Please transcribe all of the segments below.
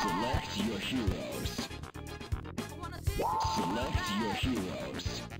Select your heroes. Select your heroes.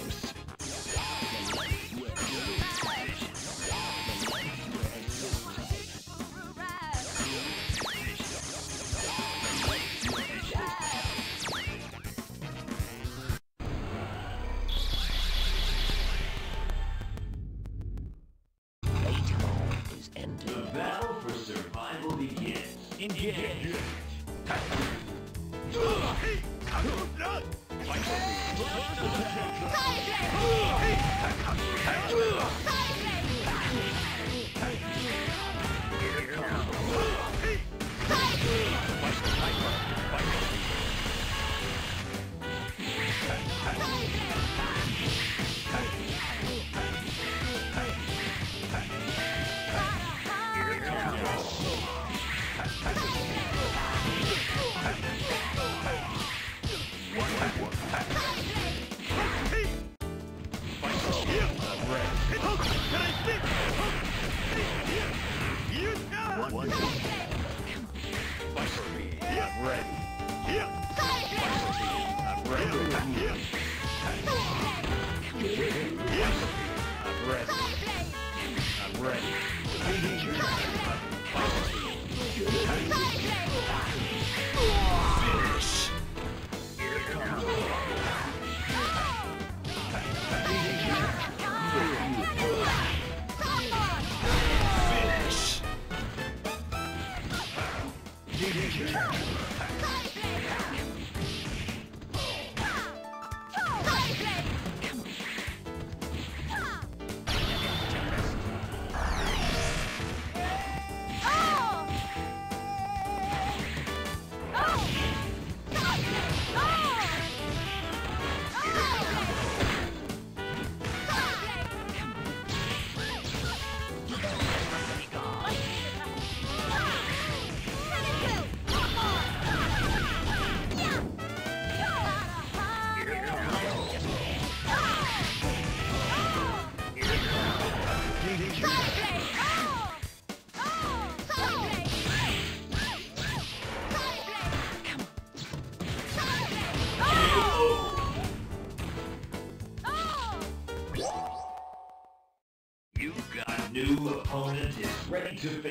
Dude.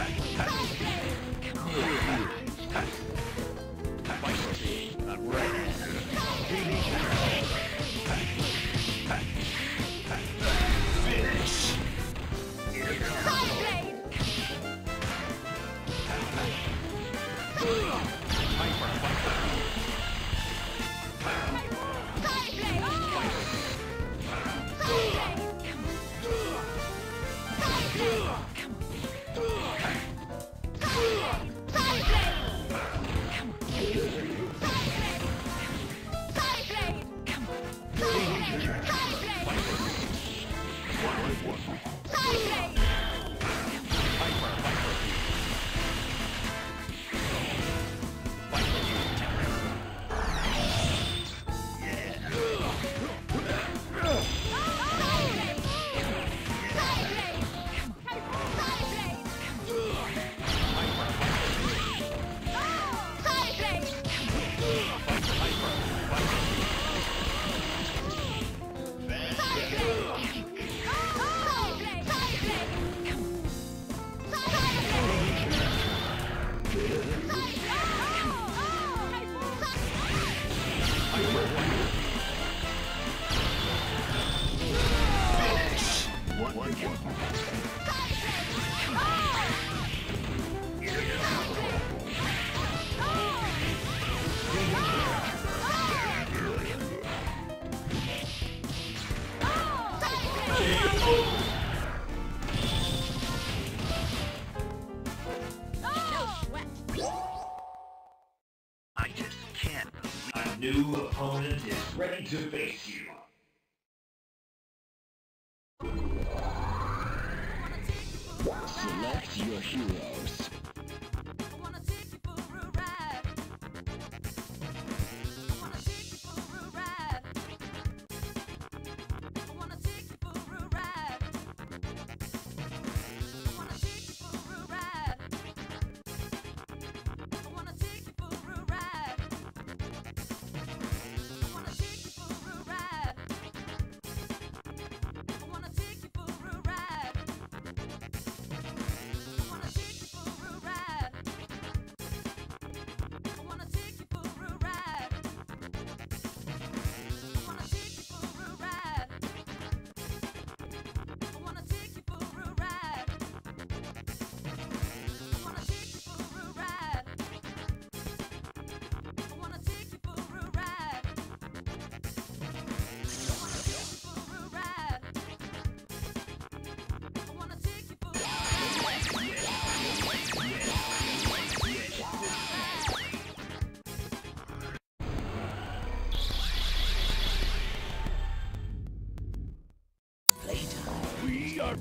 I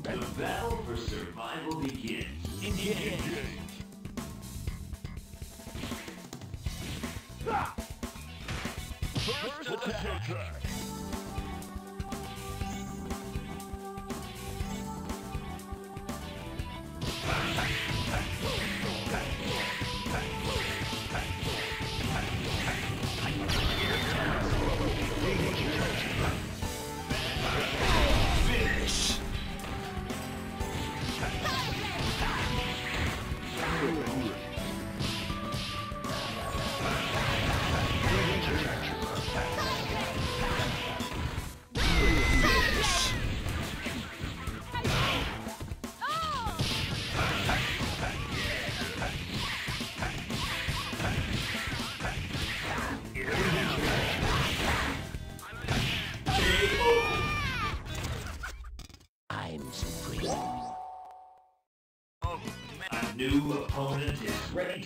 The battle for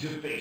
debate.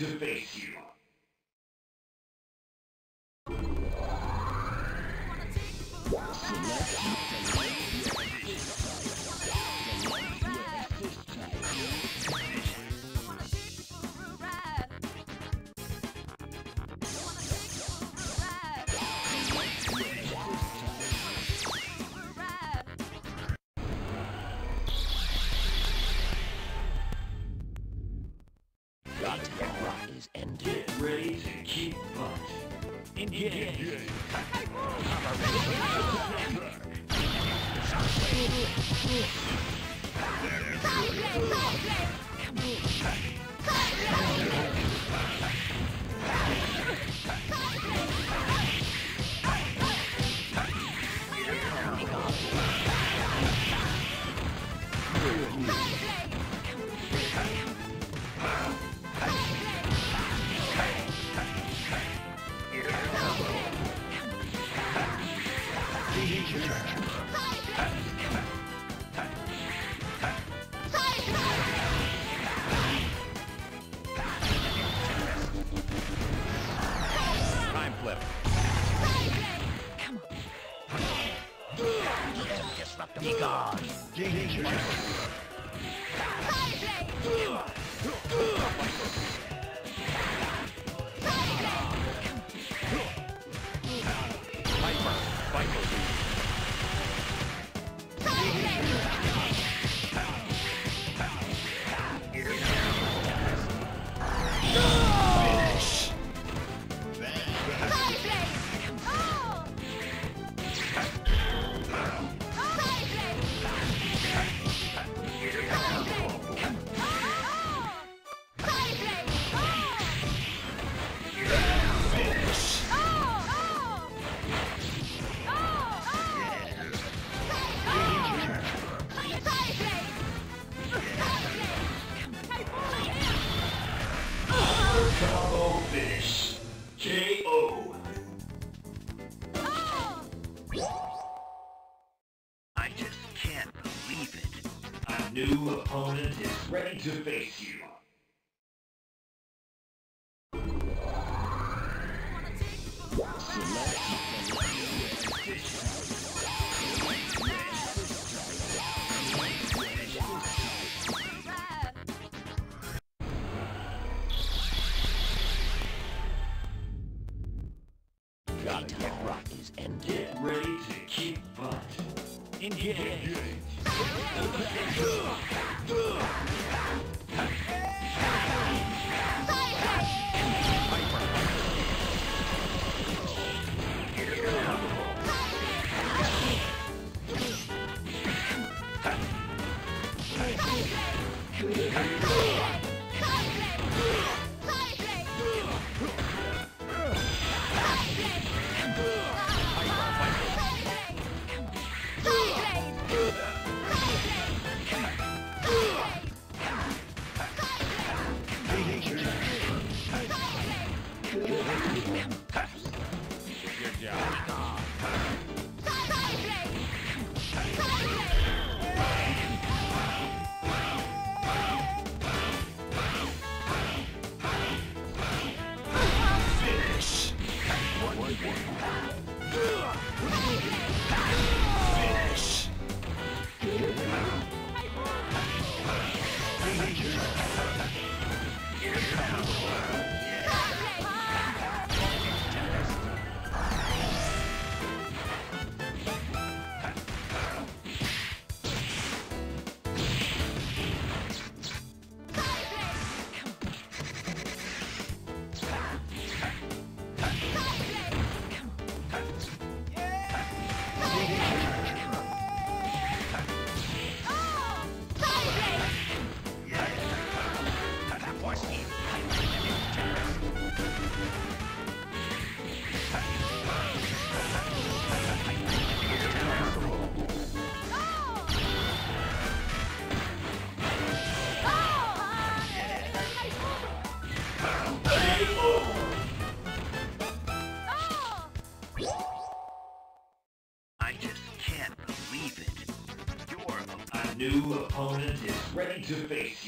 just Be gone! Danger! Fire blade! Get ready to keep butt. Engage. Engage. ready to face.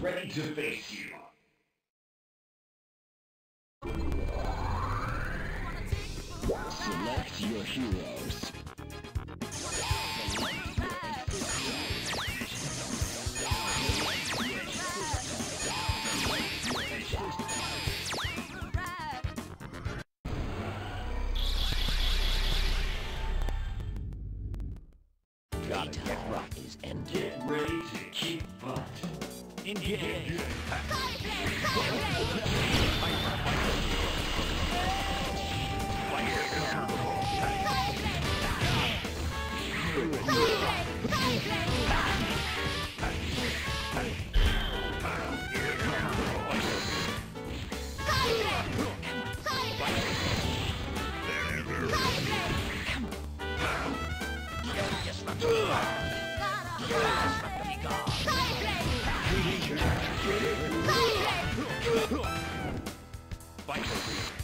Ready to face you. Select your heroes. Gotta get rock. is ended. Get ready to kick butt. Engage. I'm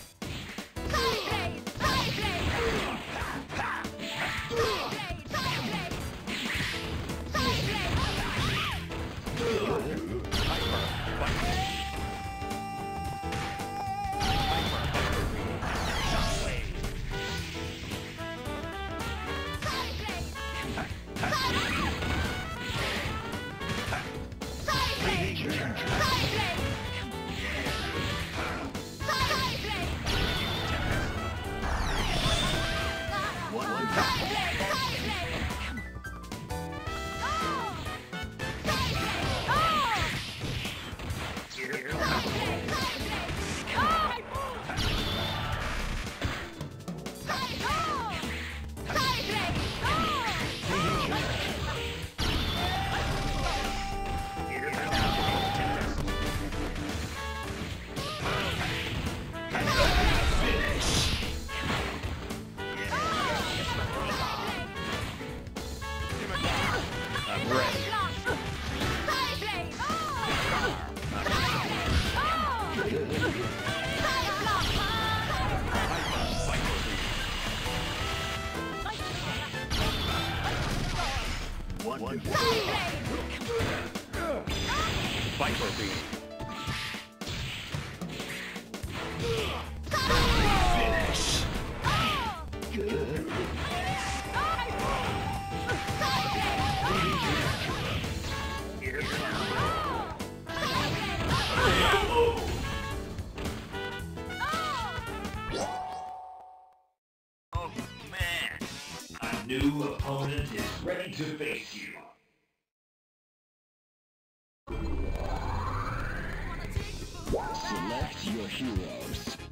ready to face you. Select your heroes.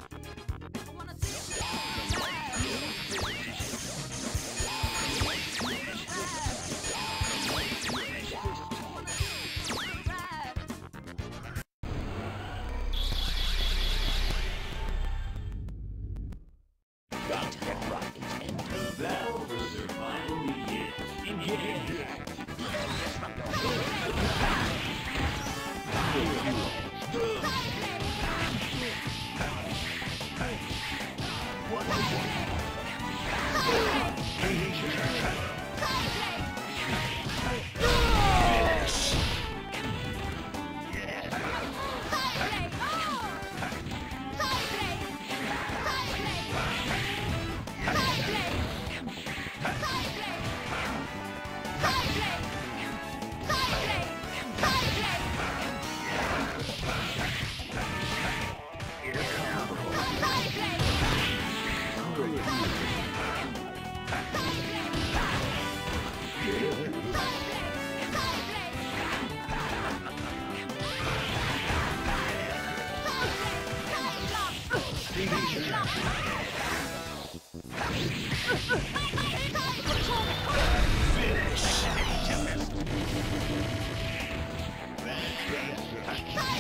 TV. Finish.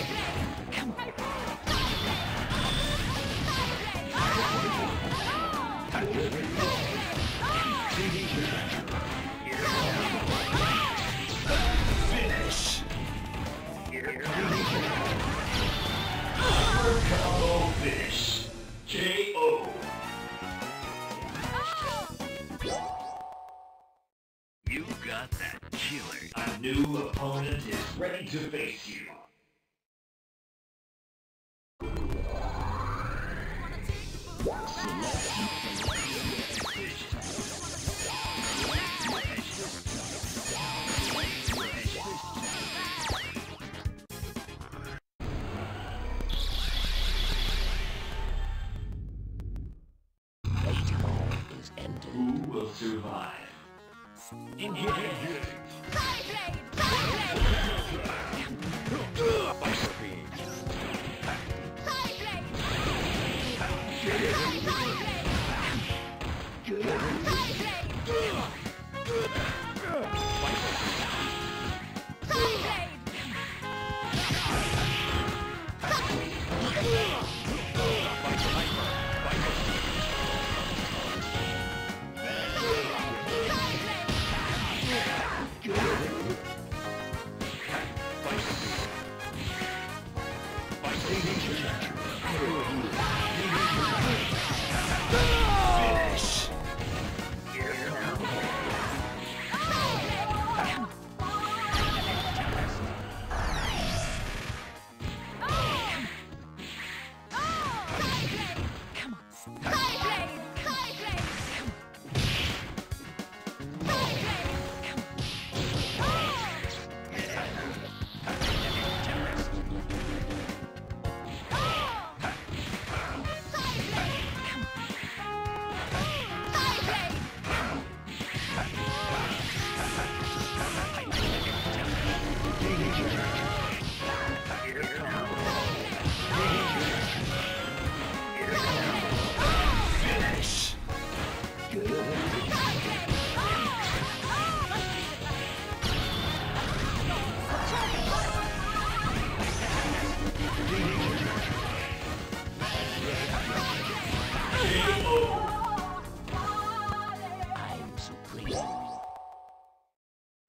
I'm supreme.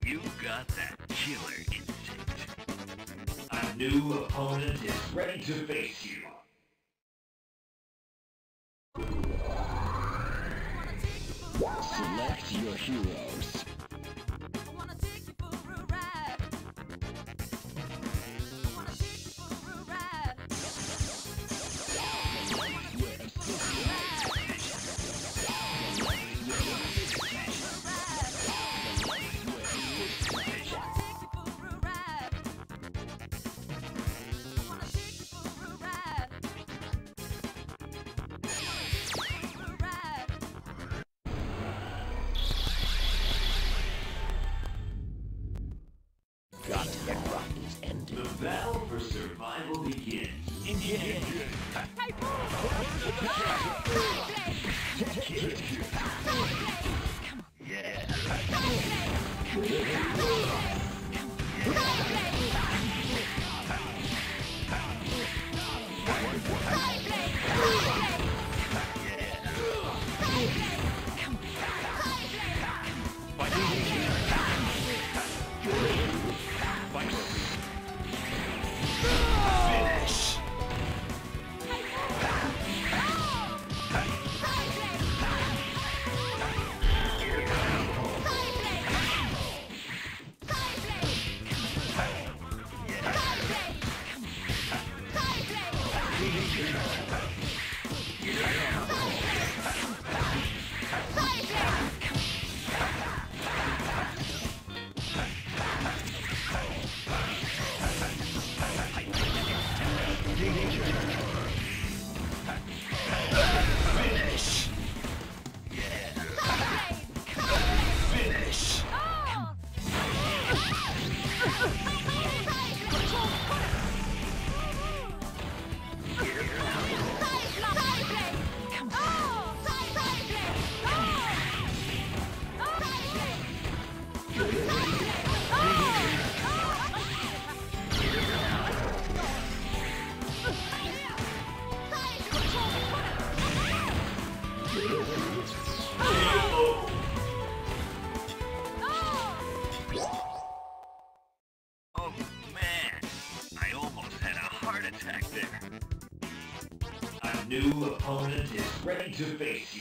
You got that killer instinct. A new opponent is ready to face you. Yeah. To face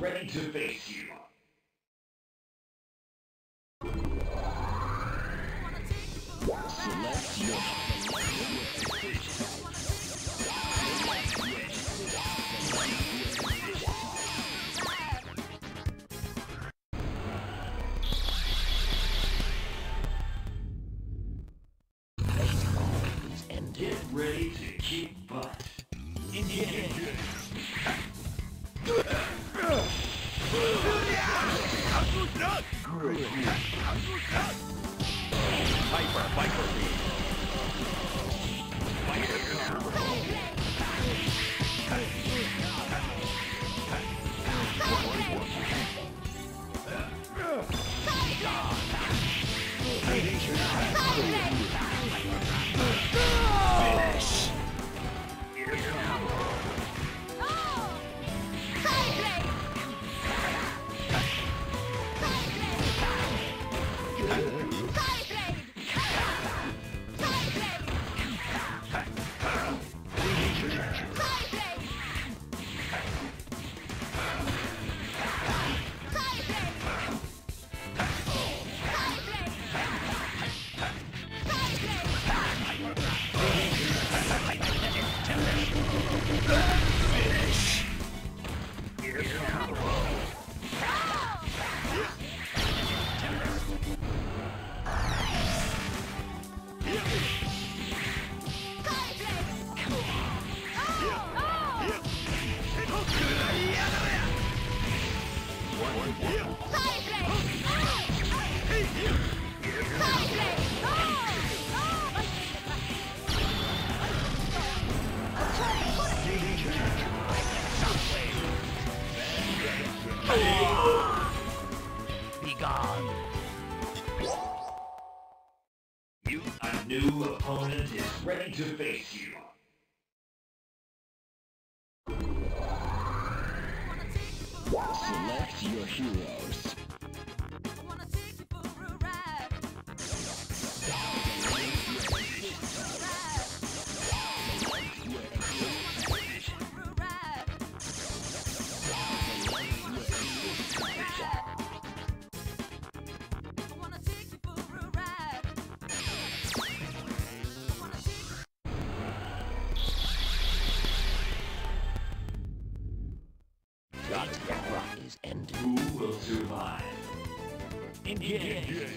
ready to face Pontiac is and who will survive? Engage!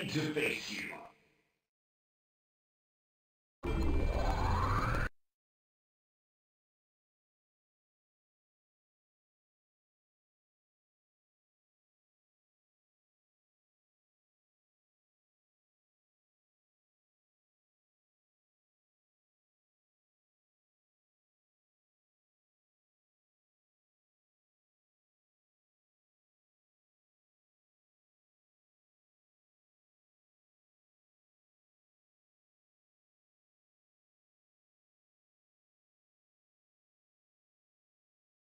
face to face.